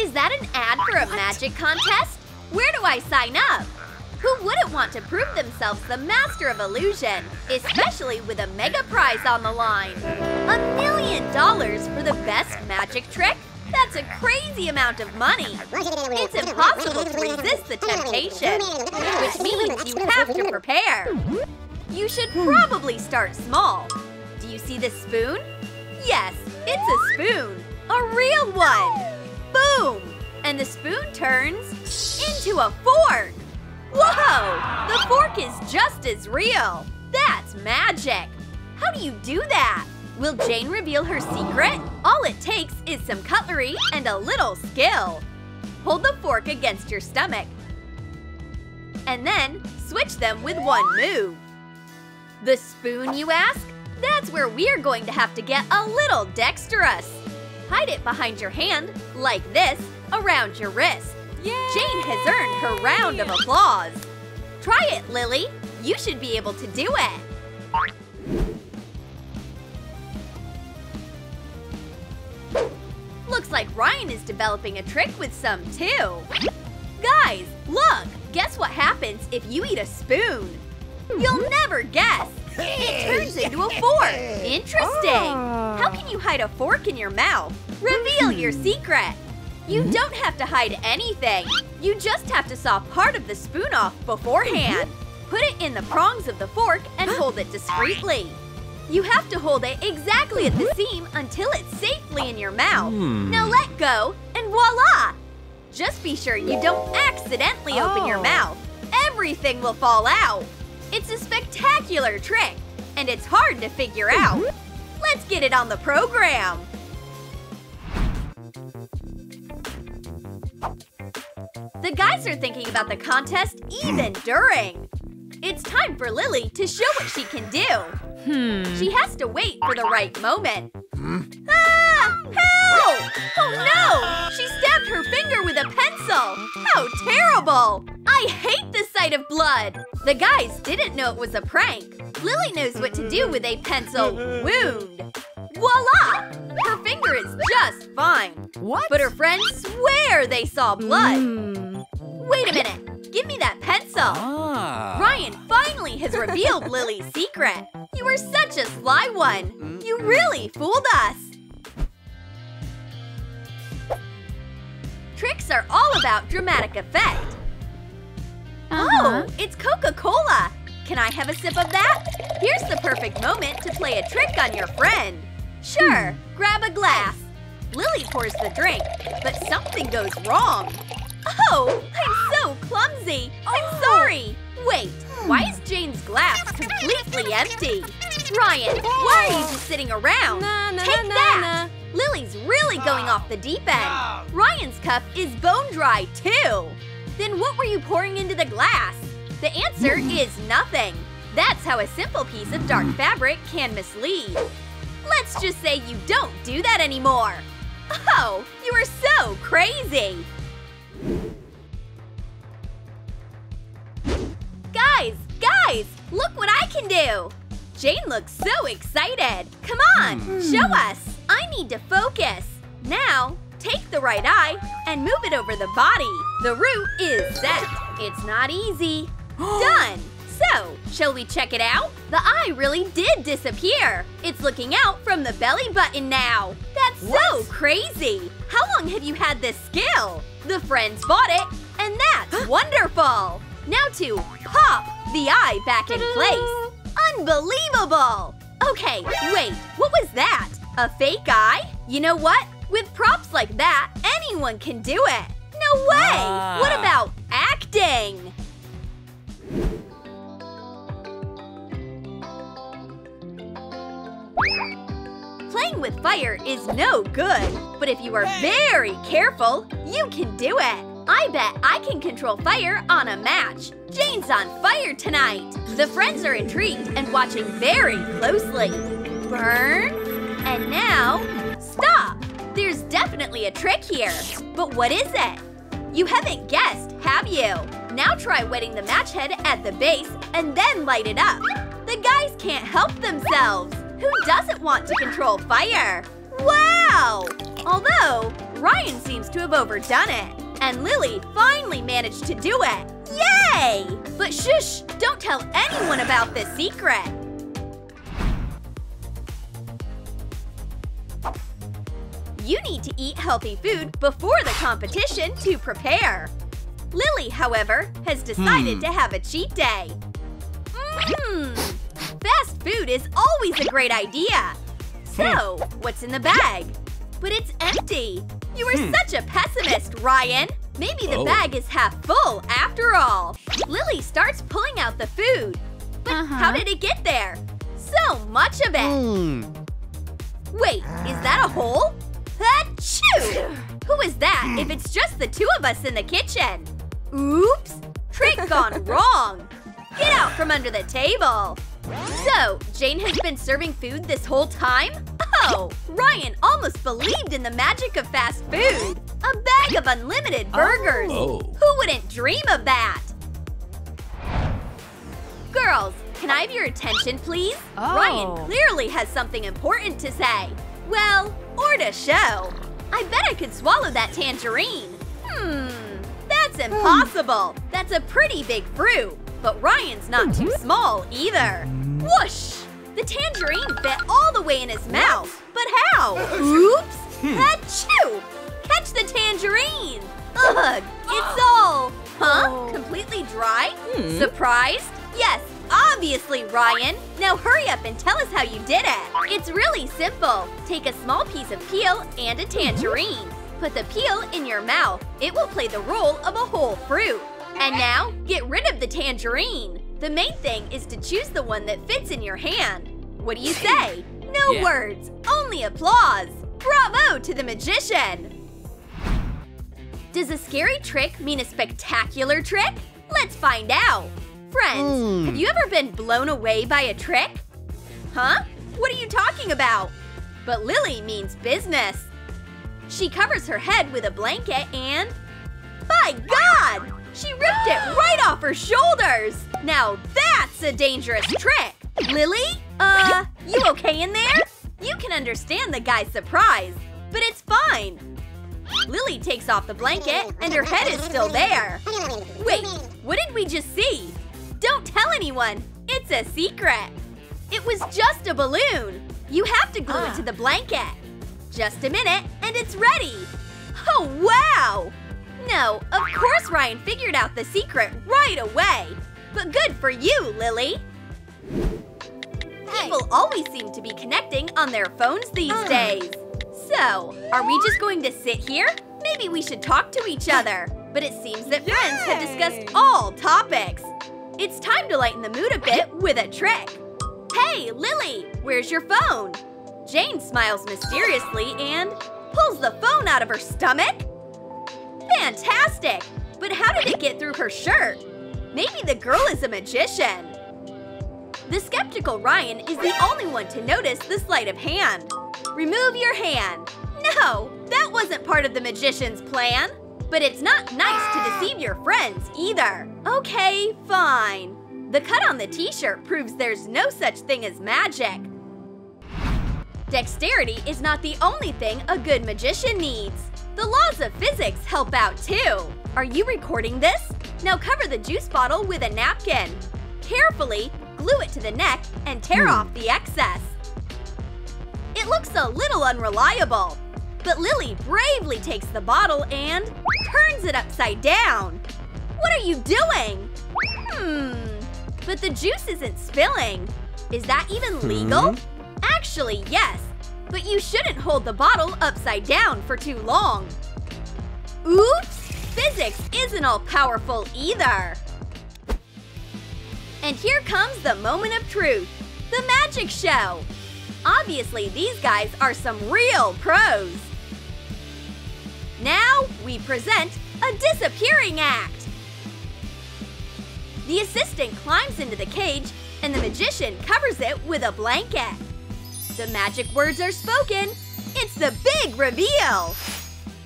Is that an ad for a magic contest? Where do I sign up? Who wouldn't want to prove themselves the master of illusion, especially with a mega prize on the line? A million dollars for the best magic trick? That's a crazy amount of money. It's impossible to resist the temptation, which means you have to prepare. You should probably start small. Do you see this spoon? Yes, it's a spoon. A real one. Boom! And the spoon turns into a fork. Whoa! The fork is just as real. That's magic. How do you do that? Will Jane reveal her secret? All it takes is some cutlery and a little skill. Hold the fork against your stomach. And then switch them with one move. The spoon, you ask? That's where we're going to have to get a little dexterous. Hide it behind your hand, like this, around your wrist. Yay! Jane has earned her round of applause. Try it, Lily. You should be able to do it. Looks like Ryan is developing a trick with some, too. Guys, look! Guess what happens if you eat a spoon? You'll never guess! It turns into a fork! Interesting! Ah. How can you hide a fork in your mouth? Reveal your secret! You mm-hmm. don't have to hide anything. You just have to saw part of the spoon off beforehand. Mm-hmm. Put it in the prongs of the fork and hold it discreetly. You have to hold it exactly at the mm-hmm. seam until it's safely in your mouth. Hmm. Now let go, and voila! Just be sure you don't accidentally open your Oh. mouth. Everything will fall out. It's a spectacular trick, and it's hard to figure out. Let's get it on the program. The guys are thinking about the contest even during. It's time for Lily to show what she can do. Hmm. She has to wait for the right moment. Ah! Help! Oh no! She stabbed her finger with a pencil! How terrible! I hate the sight of blood! The guys didn't know it was a prank. Lily knows what to do with a pencil wound. Voila! Her finger is just fine. What? But her friends swear they saw blood. Hmm. Wait a minute! Give me that pencil! Ah. Ryan finally has revealed Lily's secret. You were such a sly one. You really fooled us. Tricks are all about dramatic effect. Uh-huh. Oh, it's Coca-Cola. Can I have a sip of that? Here's the perfect moment to play a trick on your friend. Sure, hmm. grab a glass. Lily pours the drink, but something goes wrong. Oh, I'm so clumsy. I'm oh. sorry. Wait, hmm. why is Jane's glass completely empty? Ryan, why are you just sitting around? Na, na, Take na, that! Lily's really going off the deep end. Ah. Ryan's cup is bone dry, too. Then what were you pouring into the glass? The answer hmm. is nothing. That's how a simple piece of dark fabric can mislead. Let's just say you don't do that anymore. Oh, you are so crazy. Guys, guys, look what I can do. Jane looks so excited. Come on, hmm. show us. I need to focus. Now, take the right eye and move it over the body. The root is set. It's not easy. Done. So, shall we check it out? The eye really did disappear. It's looking out from the belly button now. That's so crazy. How long have you had this skill? The friends bought it, and that's wonderful. Now to pop the eye back in place. Unbelievable! Okay, wait, what was that? A fake eye? You know what? With props like that, anyone can do it. No way! Ah. What about acting? Playing with fire is no good, but if you are very careful, you can do it. I bet I can control fire on a match. Jane's on fire tonight. The friends are intrigued and watching very closely. Burn, and now stop. There's definitely a trick here, but what is it? You haven't guessed, have you? Now try wetting the match head at the base and then light it up. The guys can't help themselves. Who doesn't want to control fire? Wow! Although, Ryan seems to have overdone it. And Lily finally managed to do it. Yay! But shush! Don't tell anyone about this secret. You need to eat healthy food before the competition to prepare. Lily, however, has decided Hmm. to have a cheat day. Mmm! Fast food is always a great idea. So, what's in the bag? But it's empty. You are Hmm. such a pessimist, Ryan. Maybe the Oh. bag is half full after all. Lily starts pulling out the food. But Uh-huh. how did it get there? So much of it. Hmm. Wait, is that a hole? Achoo! Who is that if it's just the two of us in the kitchen? Oops! Trick gone wrong! Get out from under the table! So, Jane has been serving food this whole time? Oh, Ryan almost believed in the magic of fast food! A bag of unlimited burgers! Oh. Who wouldn't dream of that? Girls, can I have your attention, please? Oh. Ryan clearly has something important to say. Well, or to show. I bet I could swallow that tangerine. Hmm, that's hmm. impossible. That's a pretty big fruit. But Ryan's not too hmm. small either. Whoosh! The tangerine fit all the way in his mouth. But how? Oops! Hmm. Achoo! Catch the tangerine! Ugh, it's all… Huh? Oh. Completely dry? Surprised? Yes, obviously, Ryan. Now hurry up and tell us how you did it. It's really simple. Take a small piece of peel and a tangerine. Put the peel in your mouth. It will play the role of a whole fruit. And now, get rid of the tangerine. The main thing is to choose the one that fits in your hand. What do you say? No Yeah. words, only applause. Bravo to the magician. Does a scary trick mean a spectacular trick? Let's find out. Friends, Hmm. have you ever been blown away by a trick? Huh? What are you talking about? But Lily means business. She covers her head with a blanket and. By God! She ripped it right off her shoulders! Now that's a dangerous trick! Lily? Uh, you okay in there? You can understand the guy's surprise, but it's fine. Lily takes off the blanket and her head is still there. Wait, what did we just see? Anyone! It's a secret! It was just a balloon! You have to glue it Ah. to the blanket. Just a minute and it's ready! Oh, wow! No, of course Ryan figured out the secret right away! But good for you, Lily! People always seem to be connecting on their phones these days. So, are we just going to sit here? Maybe we should talk to each other. But it seems that friends have discussed all topics. It's time to lighten the mood a bit with a trick. Hey, Lily, where's your phone? Jane smiles mysteriously and pulls the phone out of her stomach. Fantastic! But how did it get through her shirt? Maybe the girl is a magician. The skeptical Ryan is the only one to notice the sleight of hand. Remove your hand. No, that wasn't part of the magician's plan. But it's not nice to deceive your friends either. Okay, fine. The cut on the t-shirt proves there's no such thing as magic. Dexterity is not the only thing a good magician needs. The laws of physics help out too. Are you recording this? Now cover the juice bottle with a napkin. Carefully glue it to the neck and tear hmm. off the excess. It looks a little unreliable, but Lily bravely takes the bottle and turns it upside down. What are you doing? Hmm, but the juice isn't spilling. Is that even legal? Actually, yes, but you shouldn't hold the bottle upside down for too long. Oops! Physics isn't all powerful either. And here comes the moment of truth the magic show. Obviously, these guys are some real pros. Now, we present a disappearing act. The assistant climbs into the cage, and the magician covers it with a blanket. The magic words are spoken. It's the big reveal.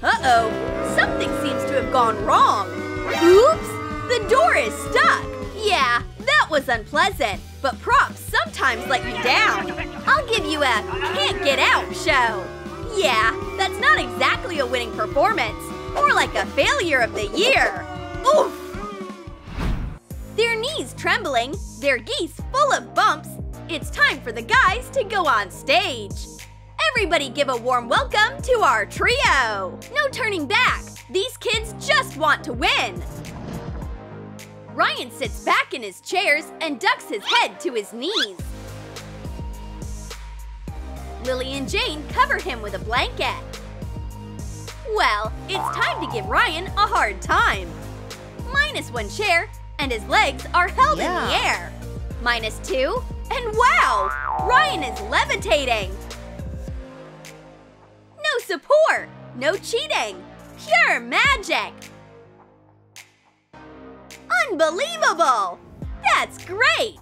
Uh oh, something seems to have gone wrong. Oops, the door is stuck. Yeah, that was unpleasant, but props sometimes let you down. I'll give you a can't get out show. Yeah, that's not exactly a winning performance. More like a failure of the year. Oof! Their knees trembling, their geese full of bumps. It's time for the guys to go on stage. Everybody give a warm welcome to our trio. No turning back. These kids just want to win. Ryan sits back in his chairs and ducks his head to his knees. Lily and Jane cover him with a blanket. Well, it's time to give Ryan a hard time. Minus one chair, and his legs are held in the air. Minus two, and wow! Ryan is levitating! No support! No cheating! Pure magic! Unbelievable! That's great!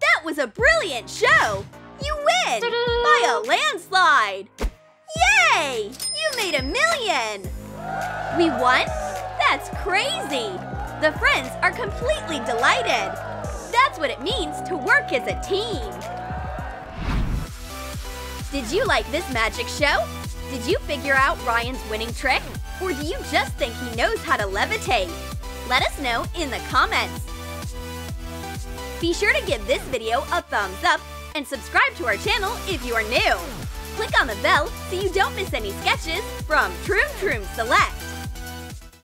That was a brilliant show! You win! By a landslide! Yay! You made a million! We won? That's crazy! The friends are completely delighted! That's what it means to work as a team! Did you like this magic show? Did you figure out Ryan's winning trick? Or do you just think he knows how to levitate? Let us know in the comments! Be sure to give this video a thumbs up and subscribe to our channel if you are new! Click on the bell so you don't miss any sketches from Troom Troom Select!